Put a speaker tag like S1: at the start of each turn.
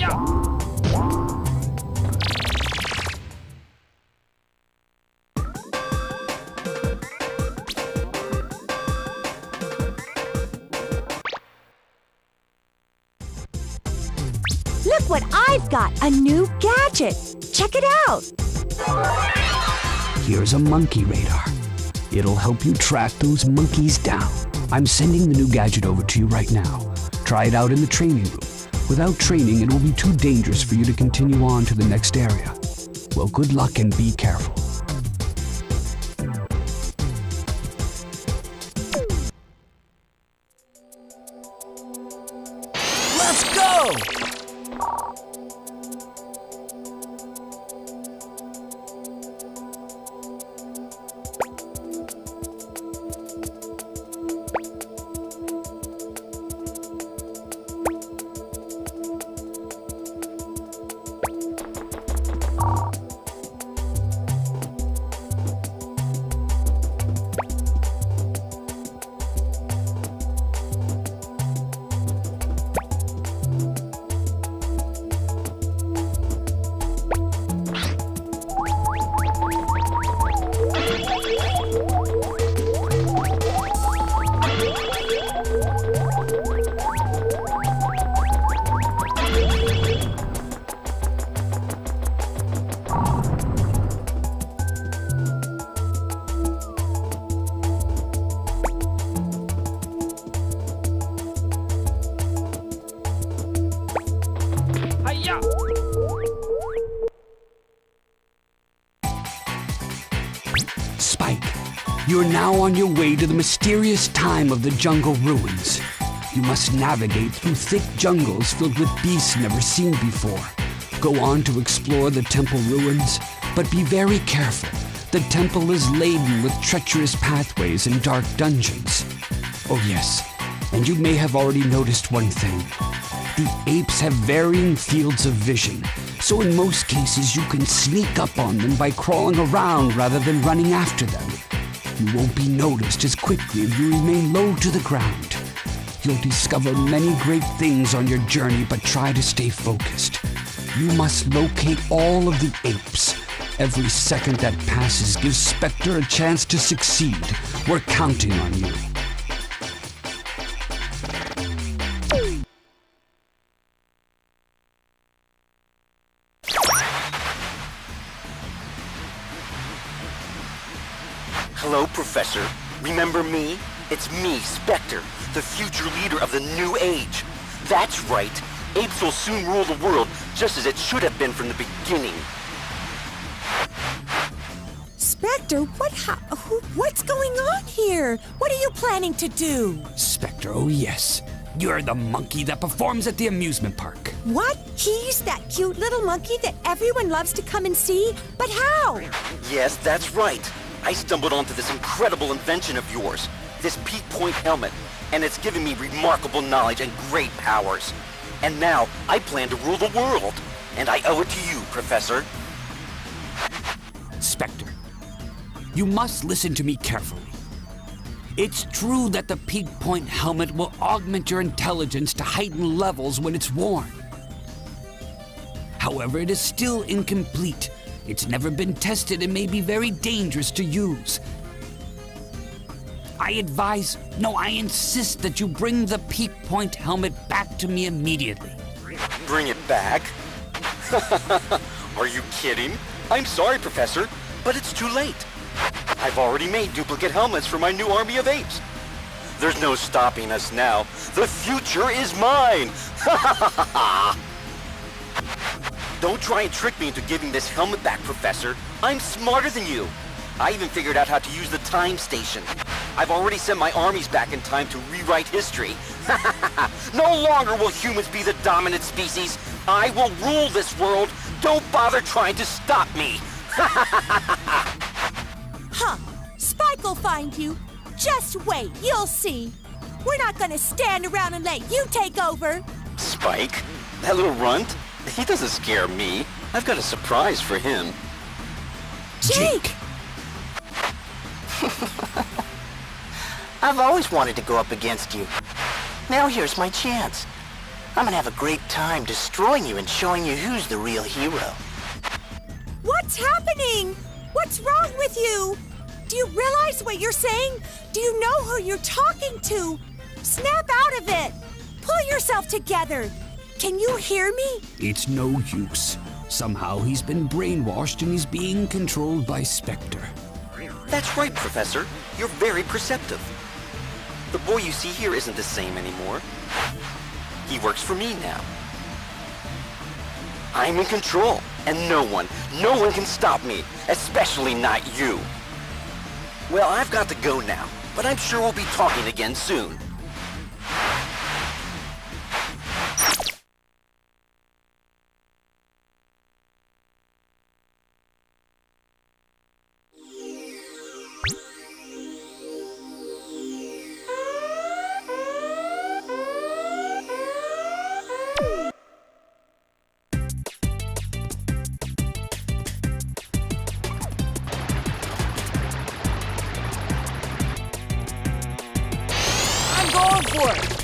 S1: Look what I've got a new gadget. Check it out.
S2: Here's a monkey radar. It'll help you track those monkeys down. I'm sending the new gadget over to you right now. Try it out in the training room. Without training, it will be too dangerous for you to continue on to the next area. Well, good luck and be careful. You're now on your way to the mysterious time of the jungle ruins. You must navigate through thick jungles filled with beasts never seen before. Go on to explore the temple ruins, but be very careful. The temple is laden with treacherous pathways and dark dungeons. Oh, yes, and you may have already noticed one thing. The apes have varying fields of vision, so in most cases you can sneak up on them by crawling around rather than running after them. You won't be noticed as quickly if you remain low to the ground. You'll discover many great things on your journey, but try to stay focused. You must locate all of the apes. Every second that passes gives Specter a chance to succeed. We're counting on you.
S3: Hello, Professor. Remember me? It's me, Specter, the future leader of the new age. That's right. Apes will soon rule the world, just as it should have been from the beginning.
S1: Specter, what ha- who, what's going on here? What are you planning to do?
S2: Specter, oh yes. You're the monkey that performs at the amusement park.
S1: What? He's that cute little monkey that everyone loves to come and see? But how?
S3: Yes, that's right. I stumbled onto this incredible invention of yours, this Peak Point helmet, and it's given me remarkable knowledge and great powers. And now, I plan to rule the world. And I owe it to you, Professor.
S2: Specter, you must listen to me carefully. It's true that the Peak Point helmet will augment your intelligence to heightened levels when it's worn. However, it is still incomplete. It's never been tested and may be very dangerous to use. I advise, no, I insist that you bring the Peak Point helmet back to me immediately.
S3: Bring it back? Are you kidding? I'm sorry, Professor, but it's too late. I've already made duplicate helmets for my new army of apes. There's no stopping us now. The future is mine! Don't try and trick me into giving this helmet back, Professor. I'm smarter than you. I even figured out how to use the time station. I've already sent my armies back in time to rewrite history. no longer will humans be the dominant species. I will rule this world. Don't bother trying to stop me.
S1: Huh. Spike will find you. Just wait, you'll see. We're not gonna stand around and let you take over.
S3: Spike? That little runt? He doesn't scare me. I've got a surprise for him.
S1: Jake!
S4: I've always wanted to go up against you. Now here's my chance.
S5: I'm gonna have a great time destroying you and showing you who's the real hero.
S1: What's happening? What's wrong with you? Do you realize what you're saying? Do you know who you're talking to? Snap out of it! Pull yourself together! Can you hear me?
S2: It's no use. Somehow he's been brainwashed and he's being controlled by Specter.
S3: That's right, Professor. You're very perceptive. The boy you see here isn't the same anymore. He works for me now. I'm in control, and no one, no one can stop me, especially not you. Well, I've got to go now, but I'm sure we'll be talking again soon.
S2: work.